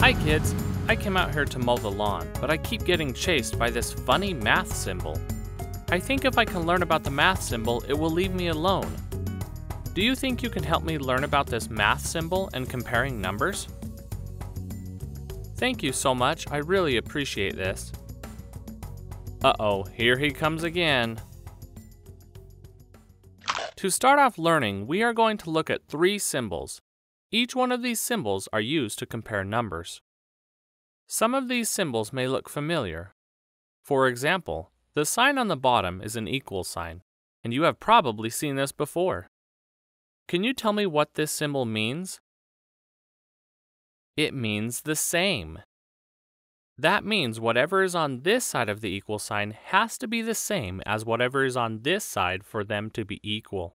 Hi kids! I came out here to mow the lawn, but I keep getting chased by this funny math symbol. I think if I can learn about the math symbol, it will leave me alone. Do you think you can help me learn about this math symbol and comparing numbers? Thank you so much, I really appreciate this. Uh-oh, here he comes again. To start off learning, we are going to look at three symbols. Each one of these symbols are used to compare numbers. Some of these symbols may look familiar. For example, the sign on the bottom is an equal sign, and you have probably seen this before. Can you tell me what this symbol means? It means the same. That means whatever is on this side of the equal sign has to be the same as whatever is on this side for them to be equal.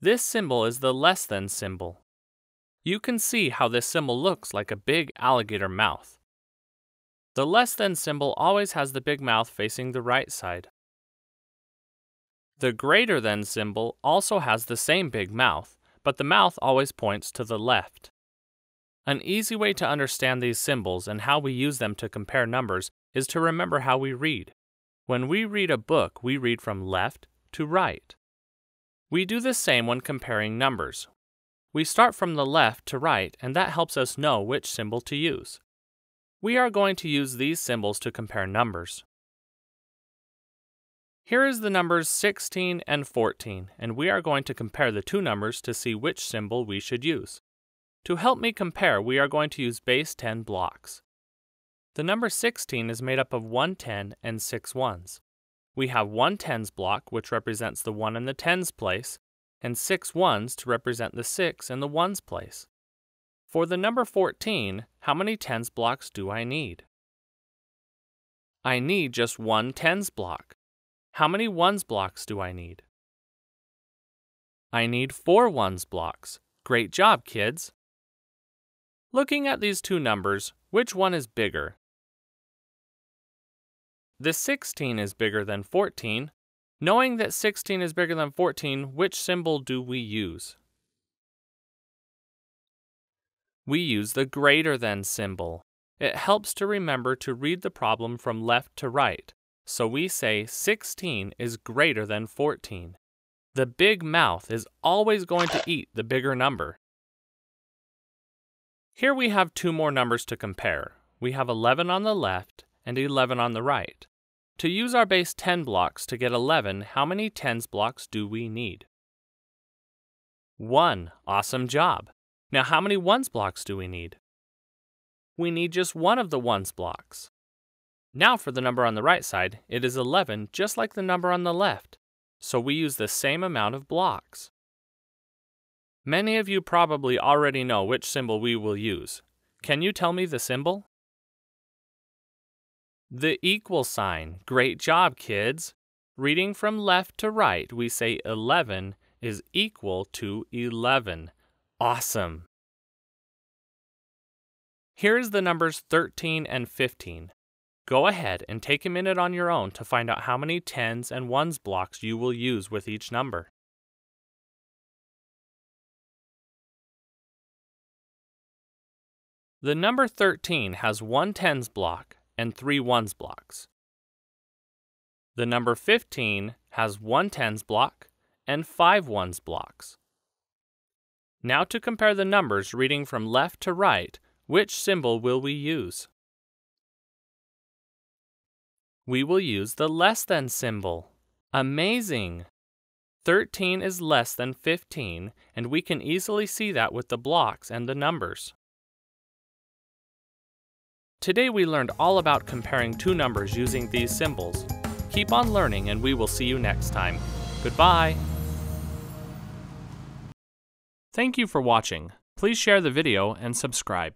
This symbol is the less than symbol. You can see how this symbol looks like a big alligator mouth. The less than symbol always has the big mouth facing the right side. The greater than symbol also has the same big mouth, but the mouth always points to the left. An easy way to understand these symbols and how we use them to compare numbers is to remember how we read. When we read a book, we read from left to right. We do the same when comparing numbers. We start from the left to right, and that helps us know which symbol to use. We are going to use these symbols to compare numbers. Here is the numbers 16 and 14, and we are going to compare the two numbers to see which symbol we should use. To help me compare, we are going to use base 10 blocks. The number 16 is made up of one 10 and six ones. We have one tens block, which represents the 1 in the tens place, and six ones to represent the 6 in the ones place. For the number 14, how many tens blocks do I need? I need just one tens block. How many ones blocks do I need? I need four ones blocks. Great job, kids! Looking at these two numbers, which one is bigger? The 16 is bigger than 14, Knowing that 16 is bigger than 14, which symbol do we use? We use the greater than symbol. It helps to remember to read the problem from left to right, so we say 16 is greater than 14. The big mouth is always going to eat the bigger number. Here we have two more numbers to compare. We have 11 on the left and 11 on the right. To use our base 10 blocks to get 11, how many tens blocks do we need? 1. Awesome job. Now how many ones blocks do we need? We need just one of the ones blocks. Now for the number on the right side, it is 11 just like the number on the left, so we use the same amount of blocks. Many of you probably already know which symbol we will use. Can you tell me the symbol? The equal sign. Great job, kids. Reading from left to right, we say 11 is equal to 11. Awesome. Here's the numbers 13 and 15. Go ahead and take a minute on your own to find out how many tens and ones blocks you will use with each number. The number 13 has one tens block and three ones blocks. The number 15 has one tens block and five ones blocks. Now to compare the numbers reading from left to right, which symbol will we use? We will use the less than symbol. Amazing! 13 is less than 15, and we can easily see that with the blocks and the numbers. Today we learned all about comparing two numbers using these symbols. Keep on learning and we will see you next time. Goodbye! Thank you for watching. Please share the video and subscribe.